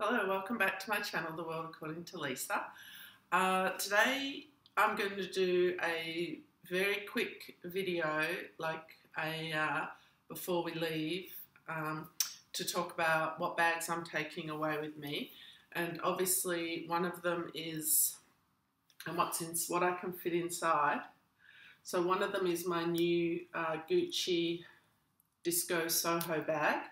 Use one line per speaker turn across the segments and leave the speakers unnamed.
Hello, welcome back to my channel, The World According to Lisa. Uh, today I'm going to do a very quick video, like a uh, before we leave, um, to talk about what bags I'm taking away with me. And obviously one of them is and what's in what I can fit inside. So one of them is my new uh, Gucci Disco Soho bag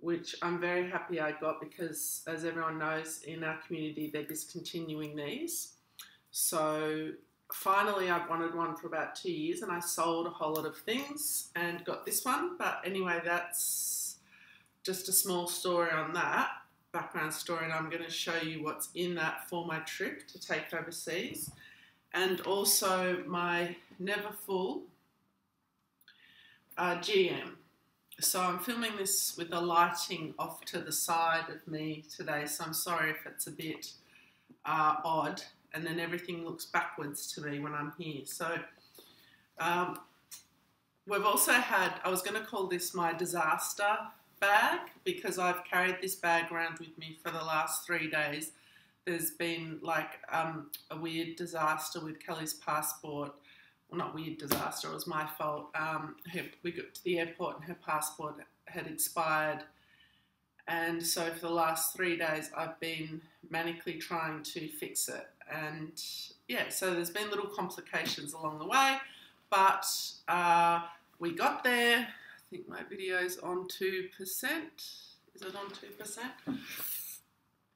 which I'm very happy I got because, as everyone knows, in our community they're discontinuing these. So finally, I've wanted one for about two years, and I sold a whole lot of things and got this one. But anyway, that's just a small story on that background story, and I'm going to show you what's in that for my trip to take overseas, and also my never full uh, GM. So I'm filming this with the lighting off to the side of me today, so I'm sorry if it's a bit uh, odd, and then everything looks backwards to me when I'm here. So um, we've also had, I was going to call this my disaster bag because I've carried this bag around with me for the last three days. There's been like um, a weird disaster with Kelly's passport well, not weird disaster, it was my fault. Um, her, we got to the airport and her passport had expired. And so for the last three days, I've been manically trying to fix it. And yeah, so there's been little complications along the way, but uh, we got there. I think my video's on 2%. Is it on 2%?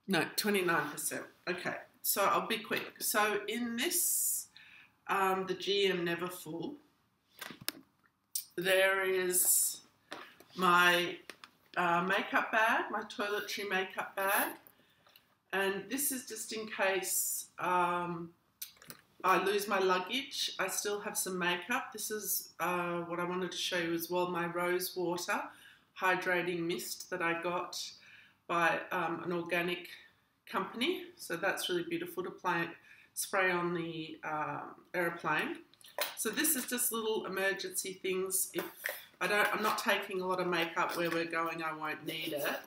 No, 29%. Okay, so I'll be quick. So in this um, the GM Neverfull. There is my uh, makeup bag, my toiletry makeup bag. And this is just in case um, I lose my luggage. I still have some makeup. This is uh, what I wanted to show you as well, my rose water hydrating mist that I got by um, an organic company. So that's really beautiful to play, spray on the um, aeroplane. So this is just little emergency things. If I don't, I'm not taking a lot of makeup where we're going. I won't need it,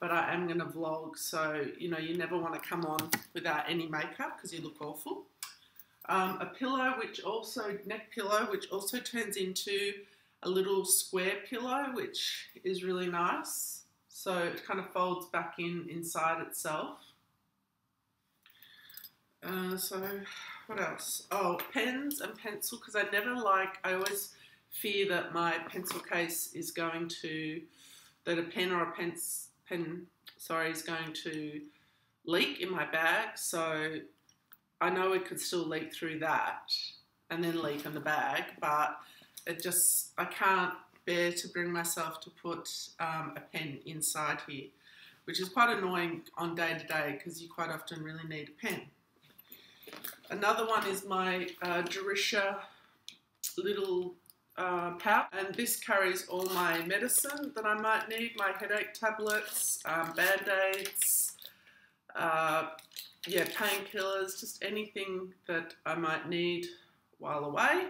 but I am going to vlog. So you know, you never want to come on without any makeup because you look awful. Um, a pillow, which also neck pillow, which also turns into a little square pillow, which is really nice. So it kind of folds back in inside itself. Uh, so what else? Oh, pens and pencil because I never like. I always fear that my pencil case is going to that a pen or a pens pen sorry is going to leak in my bag. So I know it could still leak through that and then leak in the bag, but it just I can't bear to bring myself to put um, a pen inside here, which is quite annoying on day to day because you quite often really need a pen. Another one is my uh, Jerusha little uh, pouch, and this carries all my medicine that I might need, my headache tablets, um, band-aids, uh, yeah, painkillers, just anything that I might need while away.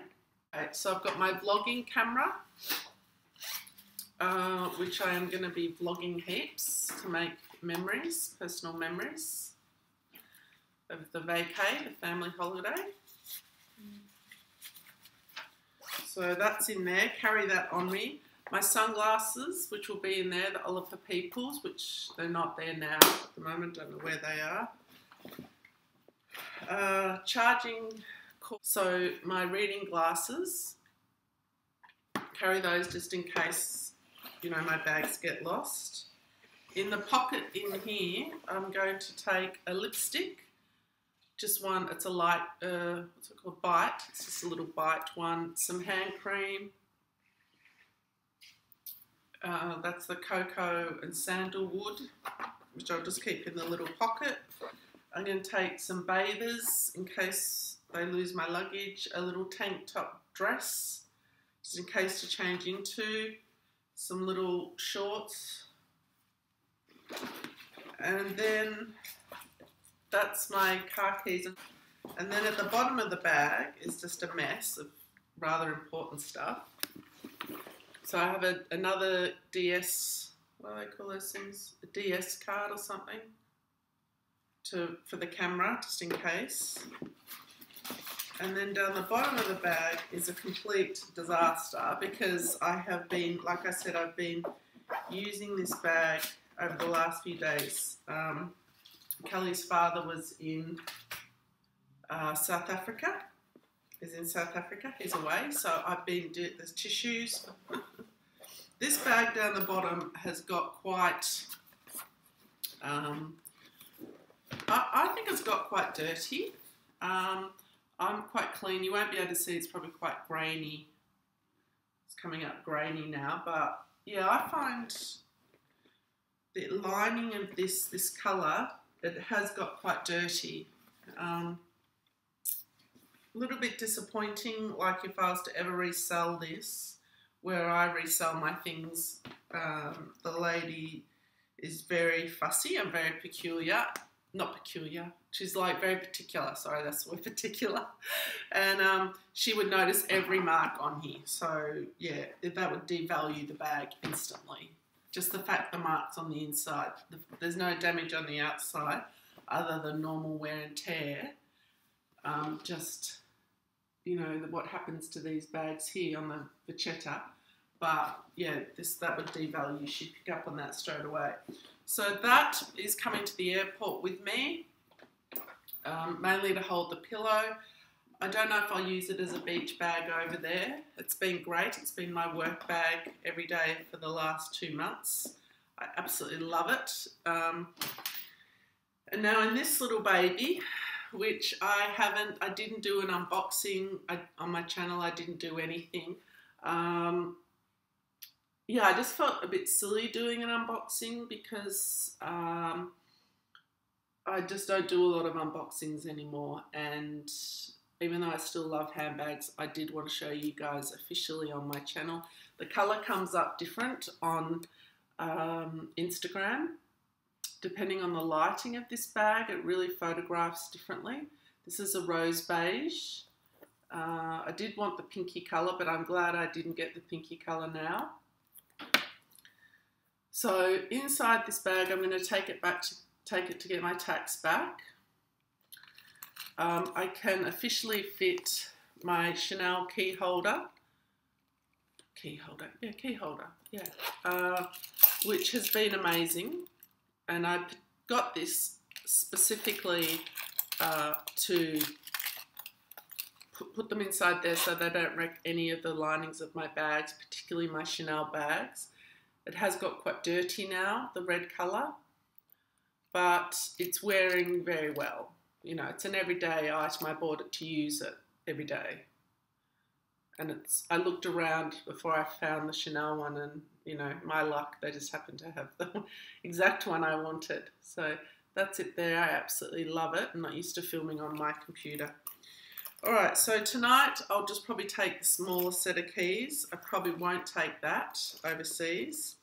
Okay, so I've got my vlogging camera, uh, which I am going to be vlogging heaps to make memories, personal memories of the vacay, the family holiday. So that's in there, carry that on me. My sunglasses, which will be in there, the Oliver Peoples, which they're not there now at the moment, don't know where they are. Uh, charging, so my reading glasses, carry those just in case, you know, my bags get lost. In the pocket in here, I'm going to take a lipstick just one, it's a light, uh, what's it called, bite. It's just a little bite one. Some hand cream. Uh, that's the cocoa and sandalwood, which I'll just keep in the little pocket. I'm going to take some bathers in case they lose my luggage, a little tank top dress, just in case to change into, some little shorts, and then that's my car keys. And then at the bottom of the bag is just a mess of rather important stuff. So I have a, another DS, what do they call those things? A DS card or something. to for the camera, just in case. And then down the bottom of the bag is a complete disaster because I have been, like I said, I've been using this bag over the last few days. Um, Kelly's father was in uh, South Africa, is in South Africa, he's away. So I've been, doing there's tissues. this bag down the bottom has got quite, um, I, I, think it's got quite dirty. Um, I'm quite clean. You won't be able to see it's probably quite grainy. It's coming up grainy now, but yeah, I find the lining of this this colour it has got quite dirty. Um, a little bit disappointing. Like if I was to ever resell this, where I resell my things, um, the lady is very fussy and very peculiar not peculiar. She's like very particular. Sorry, that's the word particular. And um, she would notice every mark on here. So yeah, that would devalue the bag instantly. Just the fact the marks on the inside. There's no damage on the outside other than normal wear and tear. Um, just you know what happens to these bags here on the vachetta. But yeah, this that would devalue. She'd pick up on that straight away. So that is coming to the airport with me, um, mainly to hold the pillow. I don't know if I'll use it as a beach bag over there. It's been great. It's been my work bag every day for the last two months. I absolutely love it. Um, and now in this little baby, which I haven't, I didn't do an unboxing I, on my channel. I didn't do anything. Um, yeah, I just felt a bit silly doing an unboxing because um, I just don't do a lot of unboxings anymore. And even though I still love handbags, I did want to show you guys officially on my channel. The color comes up different on um, Instagram. Depending on the lighting of this bag, it really photographs differently. This is a rose beige. Uh, I did want the pinky color, but I'm glad I didn't get the pinky color now. So inside this bag, I'm going to take it back to take it to get my tax back. Um, I can officially fit my Chanel key holder, key holder, yeah, key holder, yeah, uh, which has been amazing. And I got this specifically uh, to put, put them inside there so they don't wreck any of the linings of my bags, particularly my Chanel bags. It has got quite dirty now, the red colour, but it's wearing very well. You know, it's an everyday item. I bought it to use it every day. And it's, I looked around before I found the Chanel one and, you know, my luck, they just happened to have the exact one I wanted. So that's it there. I absolutely love it. I'm not used to filming on my computer. All right, so tonight I'll just probably take the smaller set of keys. I probably won't take that overseas.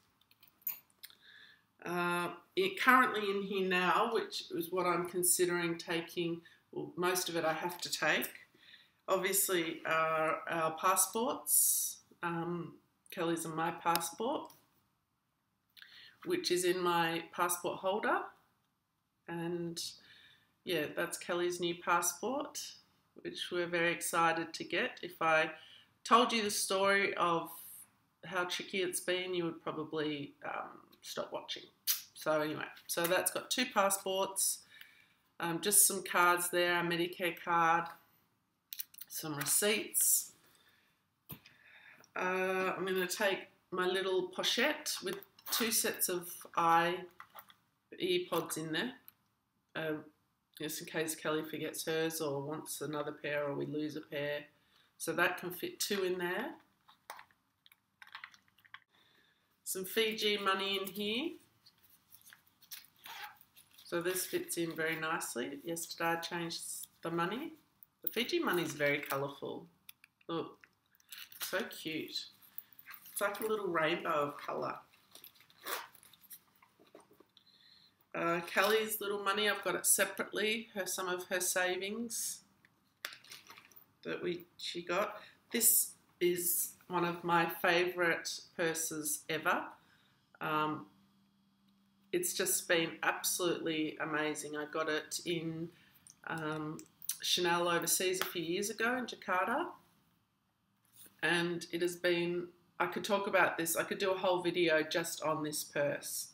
Uh, it, currently in here now, which is what I'm considering taking, well, most of it I have to take, obviously are our passports. Um, Kelly's and my passport, which is in my passport holder. And yeah, that's Kelly's new passport which we're very excited to get. If I told you the story of how tricky it's been, you would probably um, stop watching. So anyway, so that's got two passports, um, just some cards there, a Medicare card, some receipts. Uh, I'm going to take my little pochette with two sets of eye earpods in there. Uh, just in case Kelly forgets hers or wants another pair or we lose a pair. So that can fit two in there. Some Fiji money in here. So this fits in very nicely. Yesterday I changed the money. The Fiji money is very colourful. Look, so cute. It's like a little rainbow of colour. Uh, Kelly's little money, I've got it separately. Her some of her savings that we she got. This is one of my favourite purses ever. Um, it's just been absolutely amazing. I got it in um, Chanel overseas a few years ago in Jakarta, and it has been. I could talk about this. I could do a whole video just on this purse.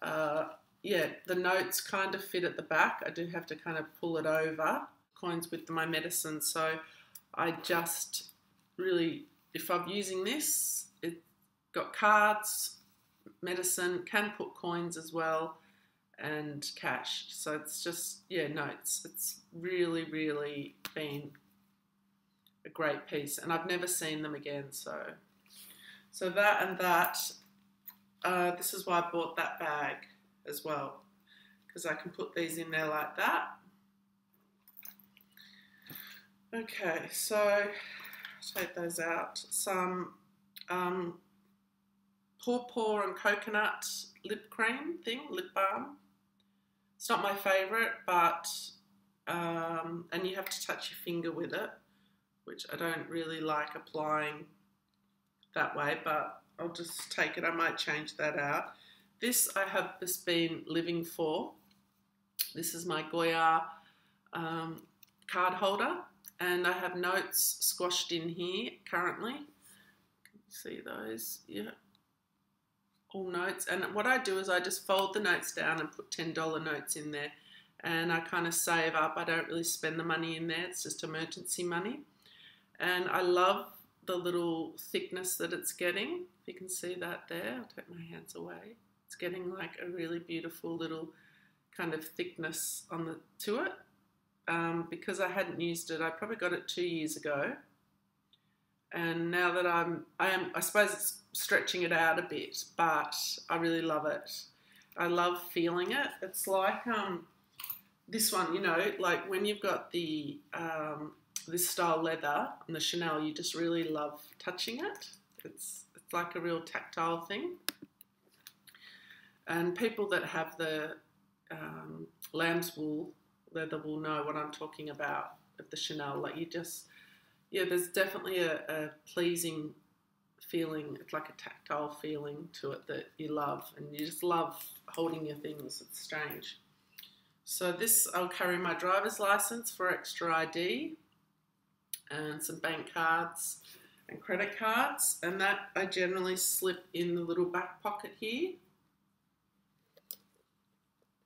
Uh, yeah, the notes kind of fit at the back. I do have to kind of pull it over. Coins with my medicine, so I just really, if I'm using this, it got cards, medicine, can put coins as well, and cash. So it's just, yeah, notes. It's really, really been a great piece, and I've never seen them again. So, so that and that, uh, this is why I bought that bag as well, because I can put these in there like that. Okay, so take those out. Some um, pawpaw and coconut lip cream thing, lip balm. It's not my favourite, but um, and you have to touch your finger with it, which I don't really like applying that way, but I'll just take it. I might change that out. This I have just been living for. This is my Goyard um, card holder and I have notes squashed in here currently. Can you see those? Yeah. All notes. And what I do is I just fold the notes down and put $10 notes in there. And I kind of save up. I don't really spend the money in there. It's just emergency money. And I love the little thickness that it's getting. If you can see that there, I'll take my hands away. It's getting like a really beautiful little kind of thickness on the to it um, because I hadn't used it. I probably got it two years ago, and now that I'm, I am, I suppose it's stretching it out a bit, but I really love it. I love feeling it. It's like um, this one, you know, like when you've got the um, this style leather and the Chanel, you just really love touching it. It's it's like a real tactile thing. And people that have the um, lamb's wool leather will know what I'm talking about of the Chanel. Like you just, yeah, there's definitely a, a pleasing feeling. It's like a tactile feeling to it that you love, and you just love holding your things. It's strange. So this, I'll carry my driver's license for extra ID, and some bank cards and credit cards, and that I generally slip in the little back pocket here.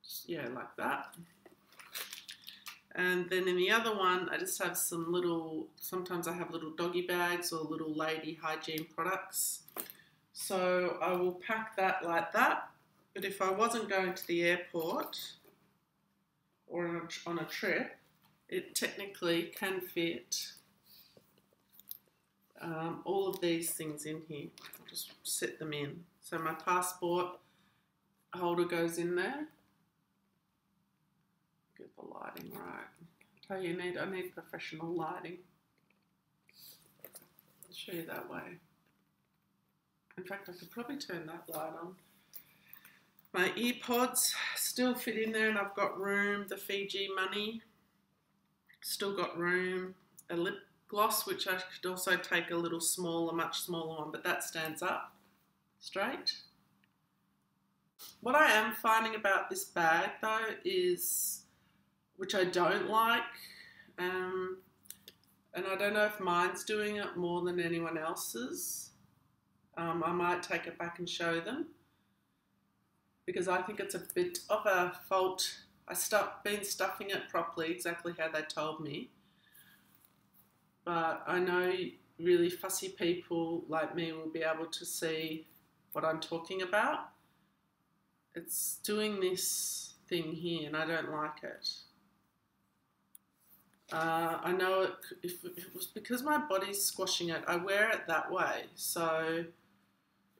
Just, yeah, like that. And then in the other one, I just have some little, sometimes I have little doggy bags or little lady hygiene products. So I will pack that like that. But if I wasn't going to the airport or on a, on a trip, it technically can fit um, all of these things in here. I'll just set them in. So my passport holder goes in there get the lighting right. I tell you, need I need professional lighting. I'll show you that way. In fact, I could probably turn that light on. My earpods still fit in there, and I've got room. The Fiji money still got room. A lip gloss, which I could also take a little smaller, much smaller one, but that stands up straight. What I am finding about this bag though is which I don't like. Um, and I don't know if mine's doing it more than anyone else's. Um, I might take it back and show them because I think it's a bit of a fault. I stopped been stuffing it properly, exactly how they told me. But I know really fussy people like me will be able to see what I'm talking about. It's doing this thing here, and I don't like it. Uh, I know it, if it was because my body's squashing it, I wear it that way. So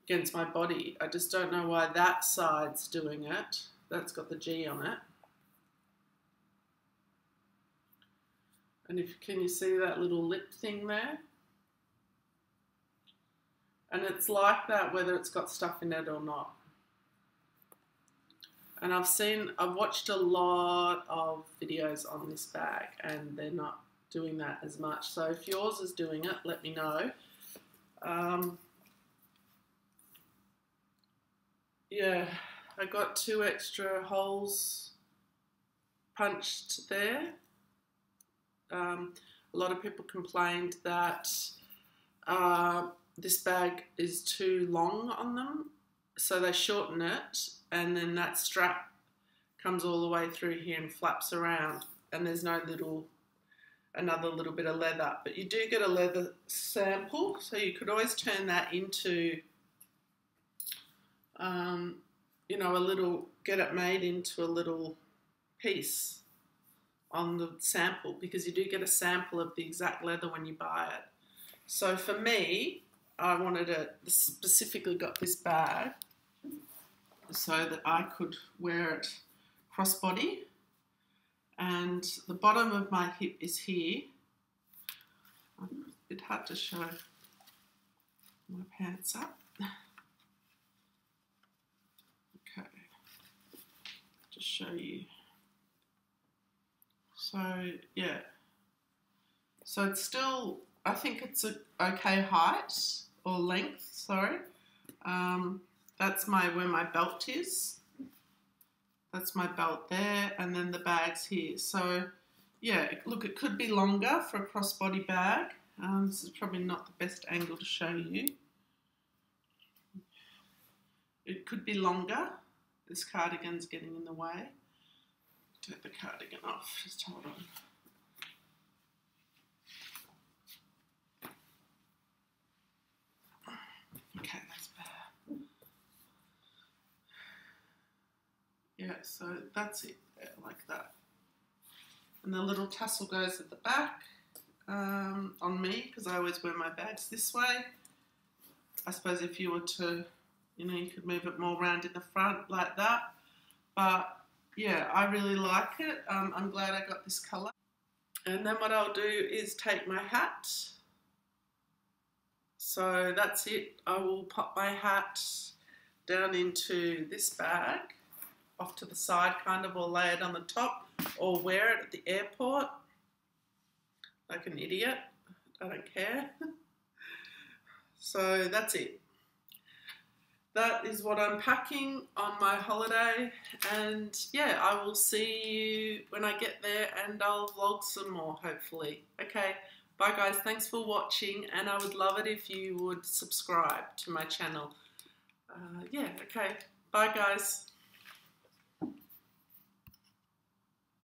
against my body, I just don't know why that side's doing it. That's got the G on it. And if can you see that little lip thing there? And it's like that whether it's got stuff in it or not. And I've seen, I've watched a lot of videos on this bag and they're not doing that as much. So if yours is doing it, let me know. Um, yeah, I got two extra holes punched there. Um, a lot of people complained that uh, this bag is too long on them, so they shorten it, and then that strap comes all the way through here and flaps around, and there's no little another little bit of leather. But you do get a leather sample, so you could always turn that into, um, you know, a little, get it made into a little piece on the sample because you do get a sample of the exact leather when you buy it. So for me, I wanted to specifically got this bag so that I could wear it crossbody and the bottom of my hip is here. It's A bit hard to show my pants up. Okay, just show you. So yeah, so it's still, I think it's a okay height or length, sorry. Um, that's my where my belt is. That's my belt there, and then the bag's here. So yeah, look, it could be longer for a crossbody bag. Um, this is probably not the best angle to show you. It could be longer. This cardigan's getting in the way. Take the cardigan off, just hold on. Okay, that's better. Yeah, so that's it, like that. And the little tassel goes at the back um, on me because I always wear my bags this way. I suppose if you were to, you know, you could move it more round in the front like that. But yeah, I really like it. Um, I'm glad I got this colour. And then what I'll do is take my hat. So that's it. I will pop my hat down into this bag, off to the side kind of, or lay it on the top, or wear it at the airport like an idiot. I don't care. so that's it that is what I'm packing on my holiday. And yeah, I will see you when I get there and I'll vlog some more, hopefully. Okay, bye guys. Thanks for watching. And I would love it if you would subscribe to my channel. Uh, yeah, okay. Bye guys.